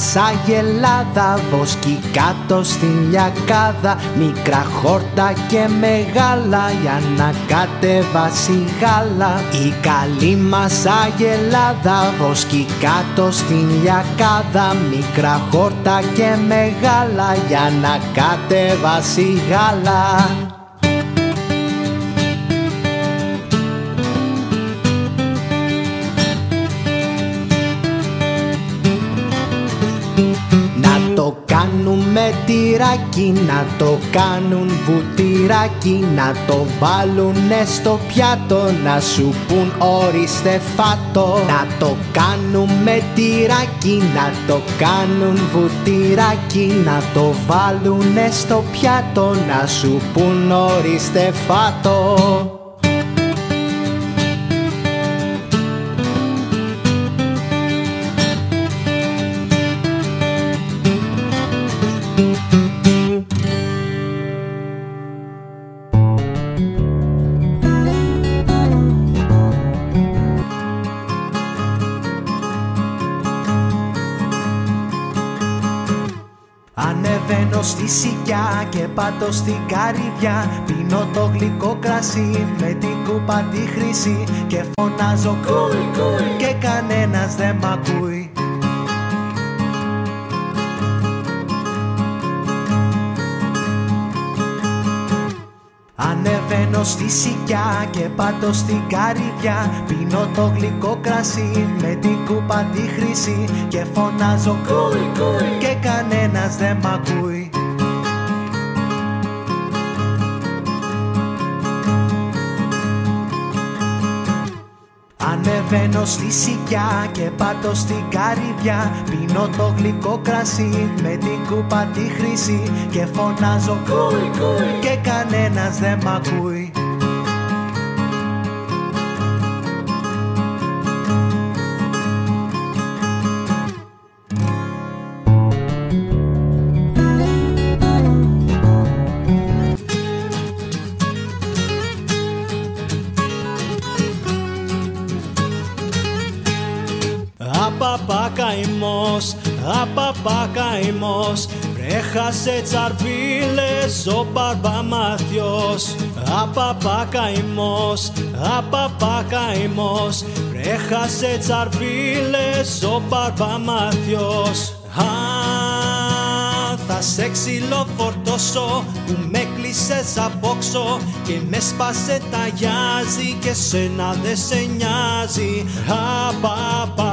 καλή μας αγελάδα Βοσκή κάτω στην λιακάδα. Μικρά χόρτα και μεγάλα Για να κατεβάσει γάλα. Η καλή μας αγελάδα Βοσκή κάτω στην λιακάδα. Μικρά χόρτα και μεγάλα Για να κατεβάσει γάλα κάνουμε τυράκι Να το κάνουν βουτυράκι Να το βάλουνε στο πιάτο Να σου πουν ορίστε φάτο. Να το κάνουμε τυράκι Να το κάνουν βουτυράκι Να το βάλουνε στο πιάτο Να σου πουν ορίστε φάτο σικιά και πάτω στην καρύδια Πίνω το γλυκό κρασί με την κούπα τη χρυσή. Και φωνάζω κούι κούι και κανένας δεν μ' ακούει. Ανεβαίνω στη σικιά και πάτω στην καρύδια Πίνω το γλυκό κρασί με την κούπα τη χρυσή. Και φωνάζω κούι κούι και κανένας δεν μ' ακούει Ανεβαίνω στη σικιά και πάτω στην καρύδια Πίνω το γλυκό κρασί με την κούπα τη χρυσή. Και φωνάζω κούι κούι. Και κανένας δεν μ' ακούει καημός, απαπα καημός Βρέχασε τσαρβίλες ο μπαρμπαμάθιος Απαπα καημός, απαπα καημός Βρέχασε τσαρβίλες ο μπαρμπαμάθιος θα σε ξυλοφορτώσω που με κλείσες απόξω και με σπάσε τα γιάζι και σένα δε σε νοιάζει. Απαπα, τι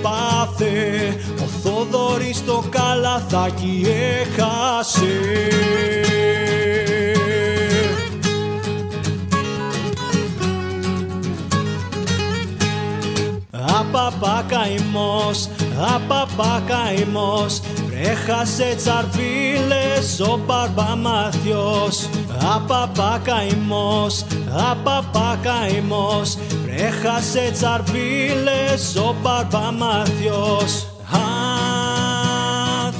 έπαθε ο Θόδωρης το καλαθάκι έχασε. Απαπα καημός, απαπα καημός Βρέχασε τσαρβίλες ο μπαρμπαμάθιος Απαπα καημός, απαπα καημός. Βρέχασε τσαρβίλες ο μπαρμπαμάθιος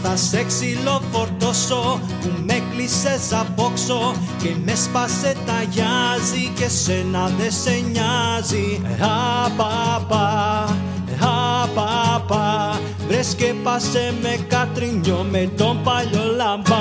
θα σε ξυλοφορτώσω που με κλείσες απόξω και με σπάσε τα γιάζι και σένα δε σε νοιάζει. Απαπα, απαπα βρες και πάσε με κατρινιό με τον παλιό λαμπά.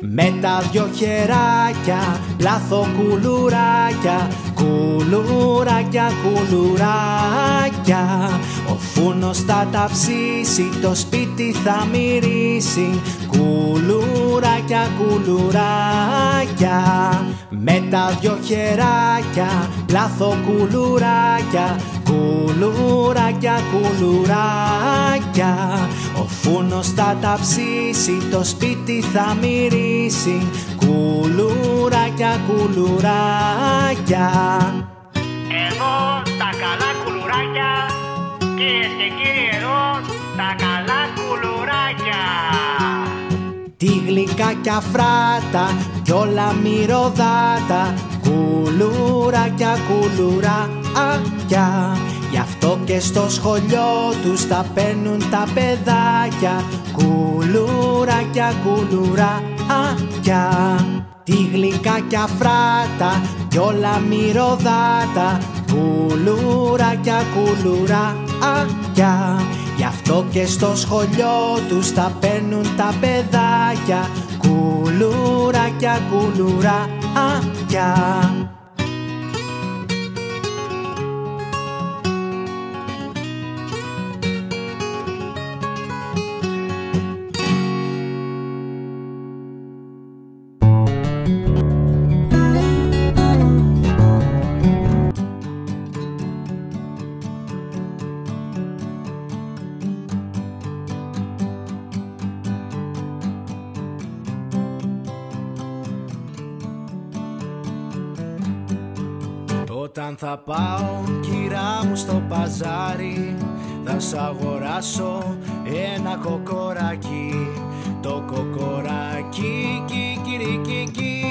Με τα δυο χεράκια πλάθω κουλουράκια Κουλουράκια, κουλουράκια. Ο φούρνος θα τα ψήσει, το σπίτι θα μυρίσει. Κουλουράκια, κουλουράκια. Με τα δυο χεράκια πλάθω κουλουράκια. Κουλουράκια, κουλουράκια. Ο φούρνος θα τα ψήσει, το σπίτι θα μυρίσει Κουλουράκια, κουλουράκια. Εδώ τα καλά κουλουράκια Κυρίες και κύριοι εδώ τα καλά κουλουράκια. Τι γλυκά κι αφράτα κι όλα μυρωδάτα. Κουλουράκια, κουλουράκια. Γι' αυτό και στο σχολείο τους τα παίρνουν τα παιδάκια. Κουλουράκια, κουλουράκια Τη γλυκά κι αφράτα κι όλα μυρωδάτα Κουλουράκια, κουλουράκια Γι' αυτό και στο σχολείο τους τα παίρνουν τα παιδάκια Κουλουράκια, κουλουράκια Όταν θα πάω κυρά μου στο παζάρι Θα σ' αγοράσω ένα κοκοράκι. Το κοκοράκι κικυρικικι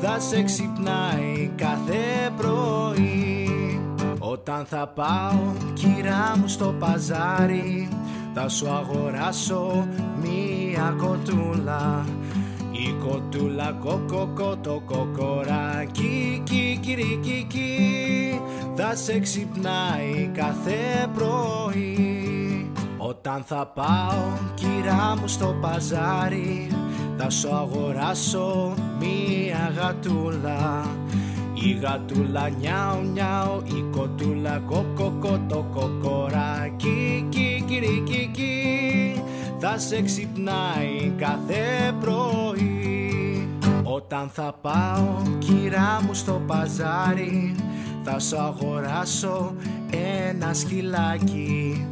Θα σε ξυπνάει κάθε πρωί. Όταν θα πάω κυρά μου στο παζάρι Θα σου αγοράσω μία κοτούλα. η κοτούλα κοκοκο το κοκοράκι κικυρικικι Θα σε ξυπνάει κάθε πρωί. Όταν θα πάω κυρά μου στο παζάρι Θα σου αγοράσω μία γατούλα. Η γατούλα νιάου νιάου, η κοτούλα κοκοκο το κοκοράκι κικυρικικι θα σε ξυπνάει κάθε πρωί Όταν θα πάω κυρά μου στο παζάρι Θα σου αγοράσω ένα σκυλάκι.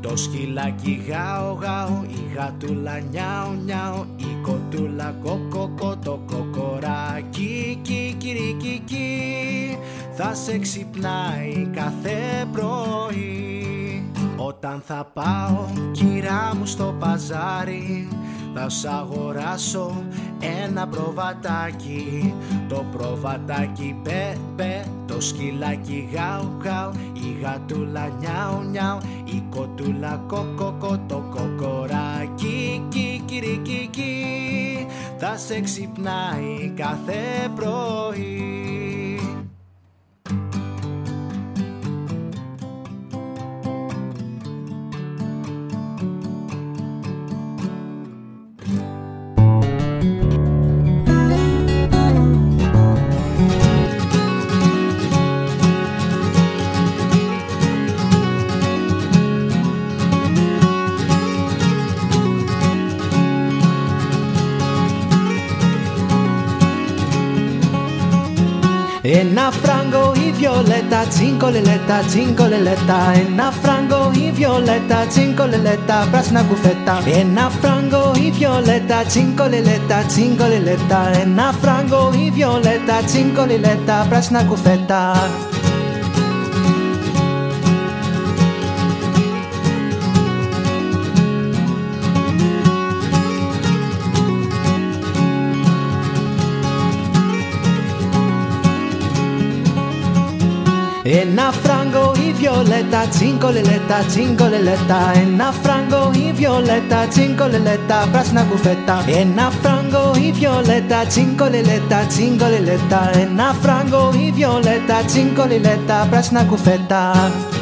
Το σκυλάκι γάω γάω, η γατούλα νιάου νιάου Η κοτούλα κοκοκο το κοκοράκι κικυρικικι Θα σε ξυπνάει κάθε πρωί. Όταν θα πάω κυρά μου στο παζάρι θα σ' αγοράσω ένα προβατάκι. Το προβατάκι πε πε Το σκυλάκι γάου γάου. Η γατούλα νιάου νιάου. Η κοτούλα κοκοκο Το κοκοράκι. Κικυρικικι Θα σε ξυπνάει κάθε πρωί En frango y violeta, cinco leleta, cinco leleta. En naufrago y violeta, cinco leleta, bras cufeta. En naufrago y violeta, cinco leleta, cinco leleta. En naufrago y violeta, cinco leleta, bras cufeta. naufrago in violetta, cingoleletta, cingoleletta, e naufrago in violetta, cingoleletta, bras prasna buffetta, e frango in violetta, cingoleletta, cingoleletta, e frango in violetta, cingoleletta, bras una buffetta.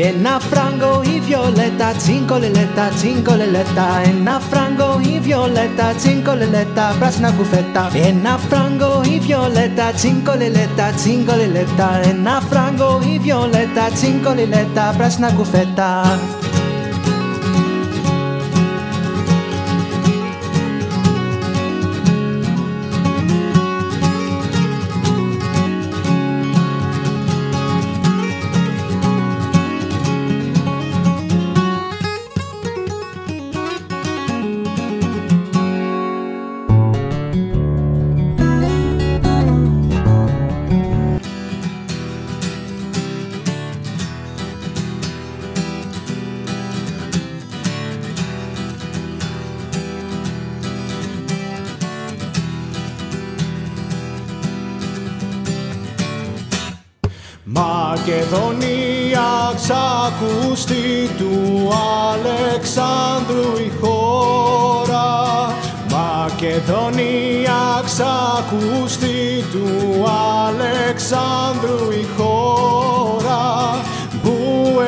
El naufrago y violeta, cinco leleta, cinco leleta. El naufrago y violeta, cinco leleta, brazna una cufeta. El naufrago y violeta, cinco leleta, cinco leleta. El naufrago y violeta, cinco leleta, una cufeta. Μακεδονία ξακούστη του Αλεξάνδρου η χώρα. Μακεδονία ξακούστη του Αλεξάνδρου η χώρα. Που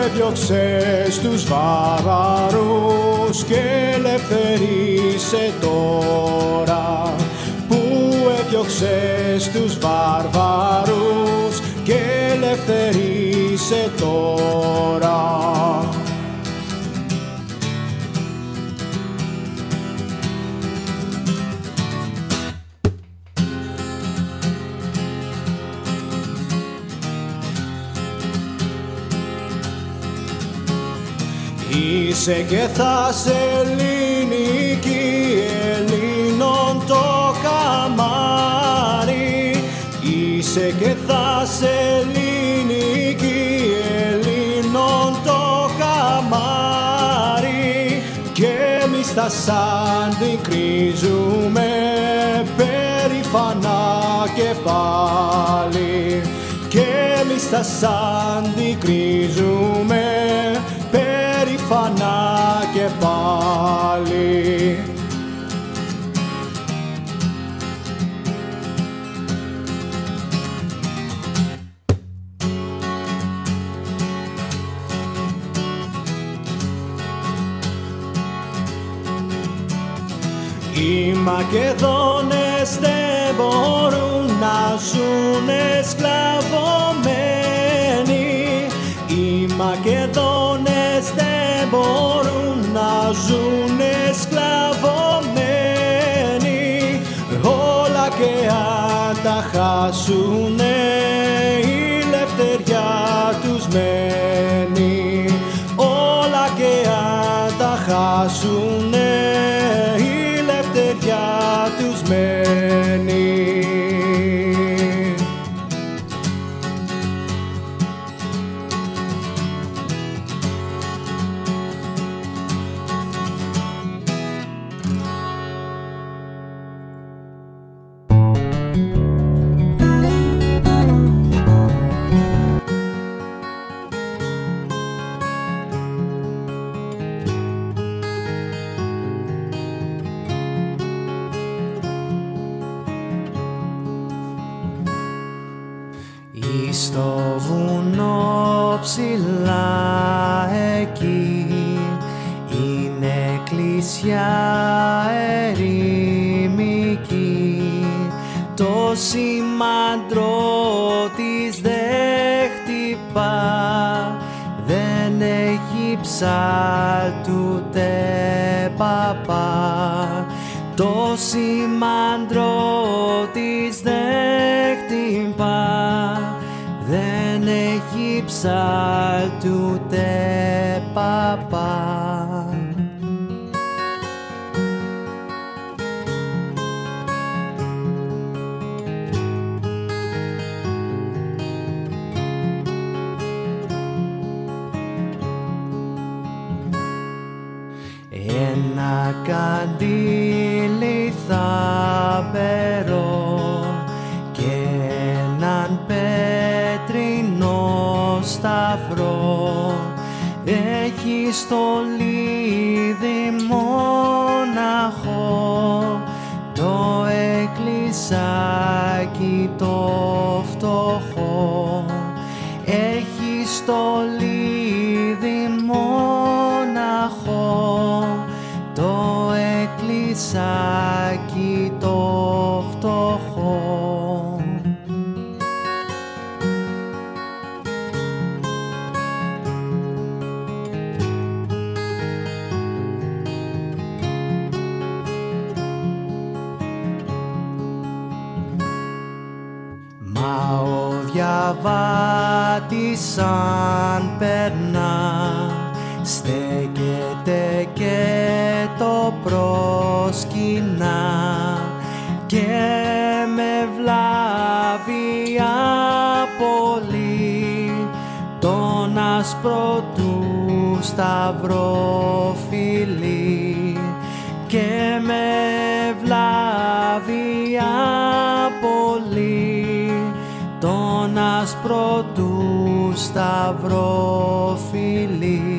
έδιωξε στους βάρβαρους και ελευθερίσε τώρα. Που έδιωξε στους βάρβαρους και ελευθερίσε τώρα. Είσαι και θα σε ελληνική Ελλήνων το καμάρι Είσαι και θα σε ελληνική εμείς θα σ' αντικρίζουμε περήφανα και πάλι και εμείς θα σ' αντικρίζουμε περήφανα και πάλι. Μακεδόνες δεν μπορούν να ζουνε σκλαβωμένοι. Οι Μακεδόνες δεν μπορούν να ζουνε σκλαβωμένοι. Όλα και αν τα χάσουνε η λευτεριά τους μένει τους στο βουνό ψηλά εκεί. Είναι εκκλησιά ερημική. Το σήμαντρο της δεν χτυπά. Δεν έχει ψάλτου ούτε παπά. Το σήμαντρο της δεν έχει ψάλτου ούτε παπά. Ένα καντήλι θα περώ έχει στολίδι μοναχό. Το εκκλησάκι το φτωχό. Έχει στολίδι μοναχό. Το εκκλησάκι διαβάτης σαν περνά. Στέκεται και το προσκυνά και με βλάβει πολύ τον άσπρο του σταυροφιλί βλάβει πολύ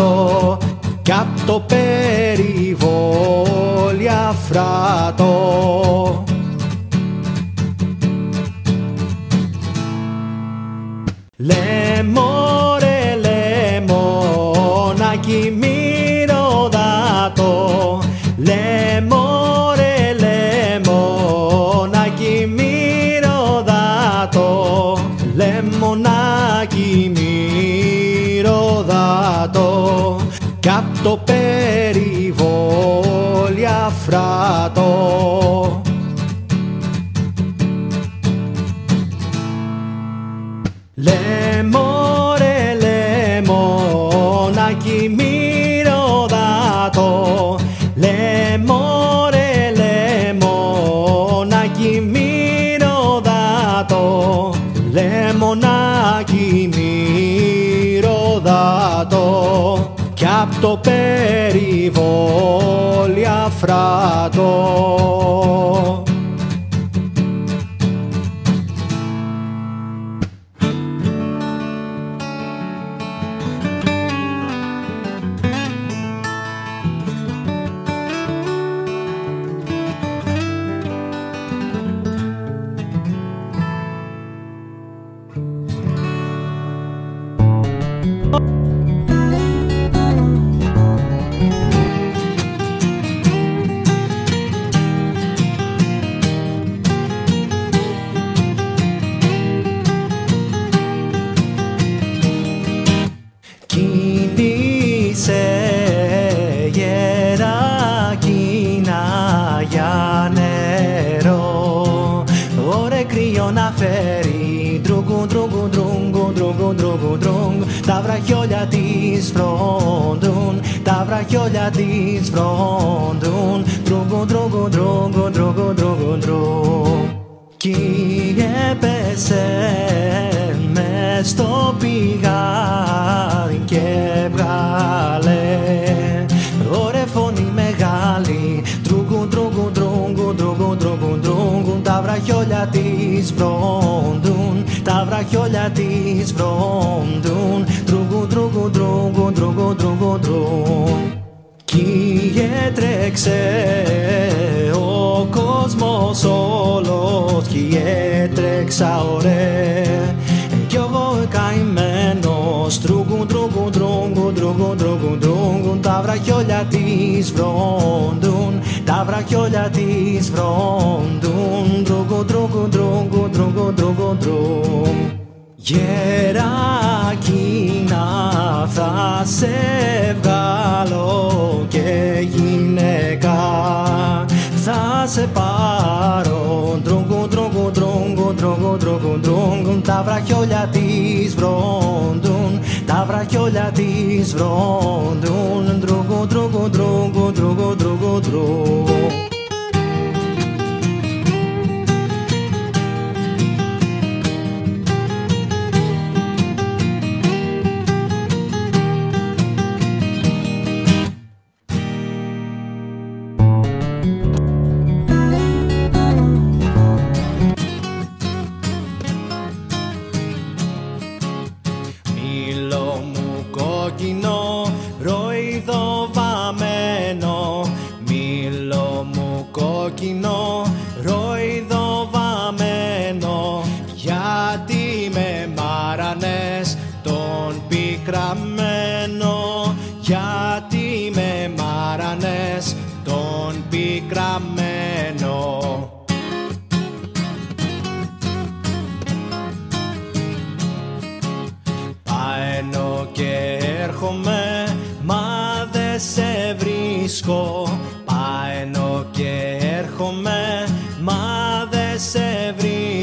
μυρωδάτο κι απ' το περιβόλι αφράτο. Λεμόρε το περιβόλι αφράτο. Λεμόρε λεμόνακι μυρωδάτο Λεμόρε λεμόνακι μυρωδάτο Λεμονάκι μυρωδάτο κι απ' το περιβόλι αφράτο βραχιόλια της φρόντουν Τα βραχιόλια της φρόντουν Ντρούγκου, ντρούγκου, ντρούγκου, ντρούγκου, ντρούγκου, ντρούγκου Κι έπεσε μες στο πηγάρι και βγάλε τρούγκου, τρούγκου, τρούγκου, τρούγκου Τα βραχιόλια της βρόντουν Τα βραχιόλια της βρόντουν. Τρούγκου, τρούγκου, τρούγκου, τρούγκου, τρούγκου, τρούγκου Κι έτρεξε ο κόσμος όλος. Κι έτρεξα ωραία. Κι εγώ καημένος. Τρούγκουν, τρούγκουν, τρούγκουν, τρούγκουν, τρούγκουν, τρούγκουν Τα βραχιόλια της βρόντουν Τα βραχιόλια της βρόντουν Τρούγκουν, τρούγκουν, τρούγκουν, τρούγκουν, τρούγκουν, τρούγκουν Γερακίνα θα σε βγάλω και γυναίκα. Θα σε πάρω. Τρούγκου, τρούγκου, τρούγκου, τρούγκου, τρούγκου, τρούγκου Τα βραχιόλια της βρόντουν Τα βραχιόλια της βρόντουν Τρούγκου, τρούγκου, τρούγκου, τρούγκου, τρούγκου, τρούγκου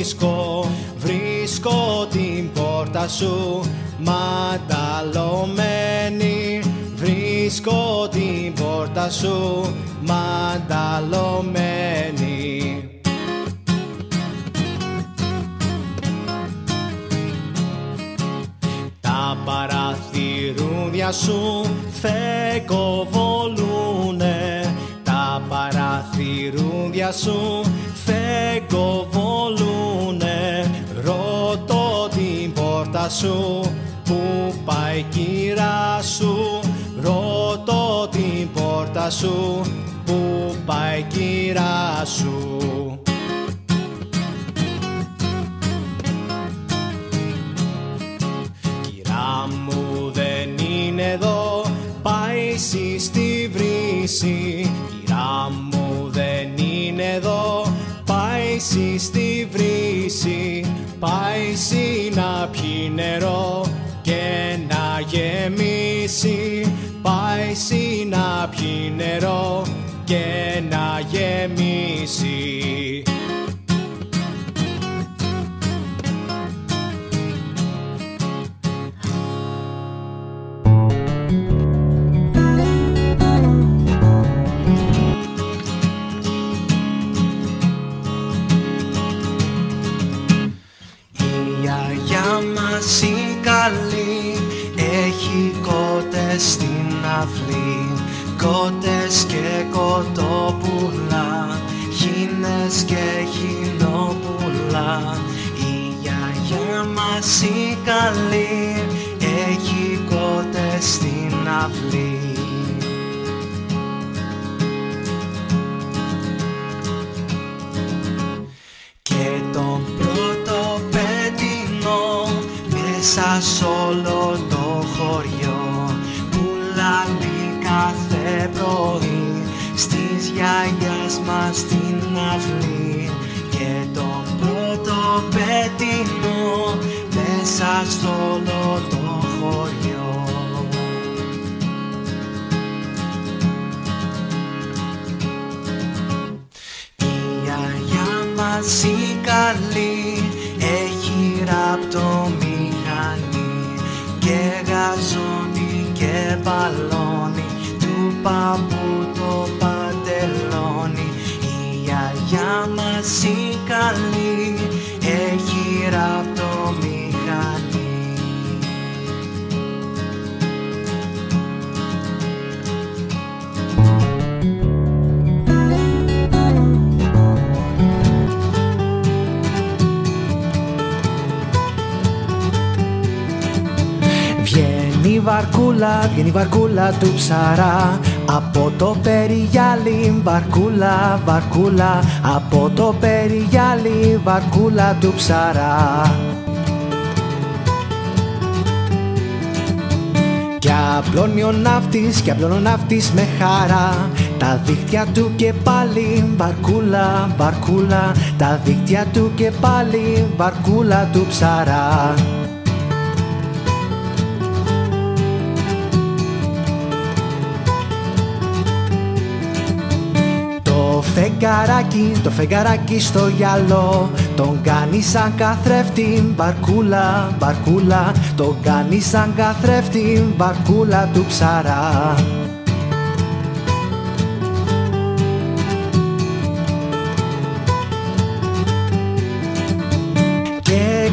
βρίσκω Βρίσκω την πόρτα σου Μανταλωμένη. Βρίσκω την πόρτα σου Μανταλωμένη. Τα παραθυρούδια σου φεκοβολούνε Τα παραθυρούδια σου φεκοβολούνε σου που πάει κυρά σου Ρωτώ την πόρτα σου που πάει κυρά σου Κυρά μου δεν είναι εδώ, πάει εσύ στη βρύση. Κυρά μου δεν είναι εδώ, πάει εσύ στη βρύση. Πάει εσύ να πιει νερό και να γεμίσει. Πάει εσύ να πιει νερό και να γεμίσει. Κότες και κοτόπουλα, χίνες και χινόπουλα Η γιαγιά μας η καλή έχει κότες στην αυλή την αυλή και τον πρώτο πέτεινο μέσα σ' όλο το χωριό. Η γιαγιά μας η καλή έχει ράπτο μηχανή και γαζώνει και μπαλώνει του παππού βαρκούλα, βγαίνει η βαρκούλα του ψαρά. Από το περιγιάλι βαρκούλα, βαρκούλα Από το περιγιάλι βαρκούλα του ψαρά. Κι απλώνει ο ναύτης, κι απλώνει ο ναύτης με χαρά. Τα δίχτυα του και πάλι βαρκούλα, βαρκούλα Τα δίχτυα του και πάλι βαρκούλα του ψαρά φεγγαράκι, το φεγγαράκι στο γυαλό. Τον κάνει σαν καθρέφτη μπαρκούλα, μπαρκούλα. Τον κάνει σαν καθρέφτη μπαρκούλα του ψαρά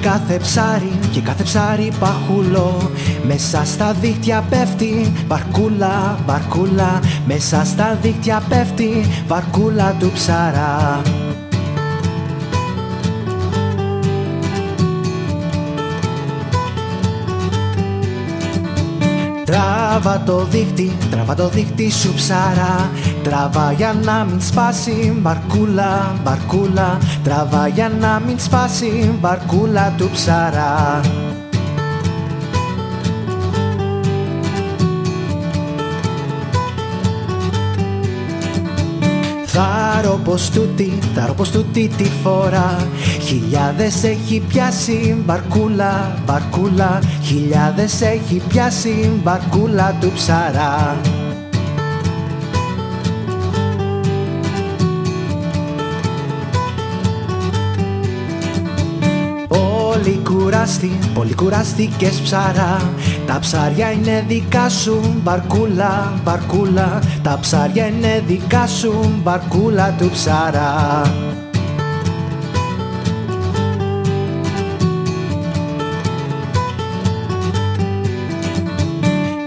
κάθε ψάρι και κάθε ψάρι παχούλο Μέσα στα δίχτυα πέφτει βαρκούλα, βαρκούλα. Μέσα στα δίχτυα πέφτει βαρκούλα του ψαρά Τράβα το δίχτυ, τράβα το δίχτυ σου ψαρά Τράβα για να μην σπάσει μπαρκούλα, μπαρκούλα. Τράβα για να μην σπάσει μπαρκούλα του ψαρά Θα ρω πως τούτη, θα ρω πως τούτη τη φορά. Χιλιάδες έχει πιάσει μπαρκούλα, μπαρκούλα. Χιλιάδες έχει πιάσει μπαρκούλα του ψαρά κουράστη, πολύ κουράστηκες ψαρά. Τα ψάρια είναι δικά σου, μπαρκούλα, μπαρκούλα. Τα ψάρια είναι δικά σου, μπαρκούλα του ψαρά.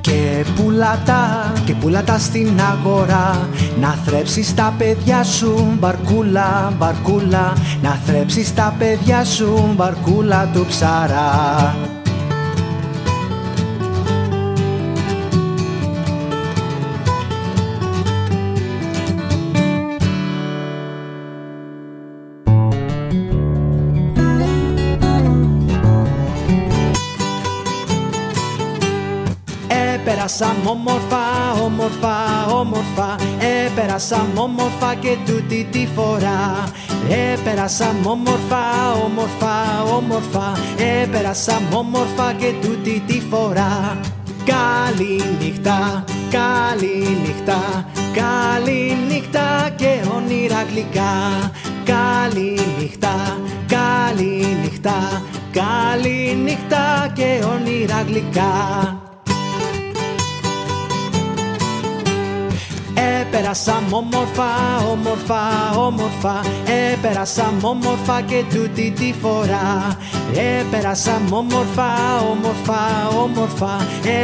Και πουλατά, και πουλατά στην αγορά Να θρέψεις τα παιδιά σου μπαρκούλα, μπαρκούλα. Να θρέψεις τα παιδιά σου μπαρκούλα του ψαρά. Έπερασα όμορφα, όμορφα, όμορφα Έπερασα όμορφα και τούτη τη φορά. Έπερασα όμορφα, όμορφα, όμορφα. Έπερασα όμορφα και τούτη τη φορά. Καλή νύχτα, καλή νύχτα Καλή νύχτα και όνειρα γλυκά. Καλή νύχτα, καλή νύχτα Καλή νύχτα και όνειρα γλυκά Έπερασα όμορφα, όμορφα, όμορφα. Έπερασα όμορφα και τούτη τη φορά. Έπερασα όμορφα, όμορφα, όμορφα.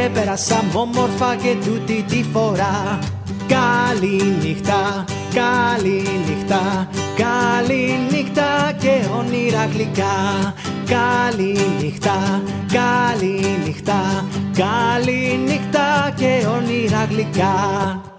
Έπερασα όμορφα και τούτη τη φορά. Καλή νύχτα, καλή νύχτα. Καλή νύχτα και όνειρα γλυκά. Καλή νύχτα, καλή νύχτα. Καλή νύχτα και όνειρα γλυκά